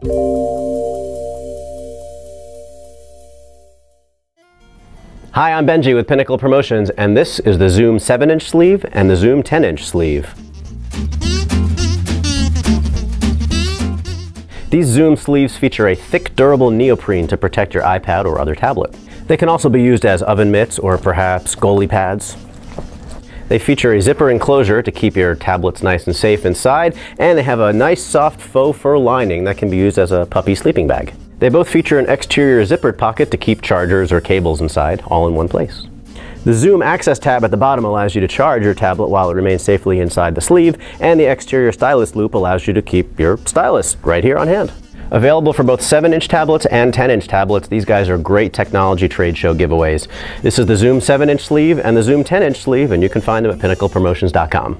Hi, I'm Benji with Pinnacle Promotions, and this is the Zoom 7-inch sleeve and the Zoom 10-inch sleeve. These Zoom sleeves feature a thick, durable neoprene to protect your iPad or other tablet. They can also be used as oven mitts or perhaps goalie pads. They feature a zipper enclosure to keep your tablets nice and safe inside, and they have a nice soft faux fur lining that can be used as a puppy sleeping bag. They both feature an exterior zippered pocket to keep chargers or cables inside, all in one place. The Zoom Access tab at the bottom allows you to charge your tablet while it remains safely inside the sleeve, and the exterior stylus loop allows you to keep your stylus right here on hand. Available for both 7-inch tablets and 10-inch tablets, these guys are great technology trade show giveaways. This is the Zoom 7-inch sleeve and the Zoom 10-inch sleeve, and you can find them at pinnaclepromotions.com.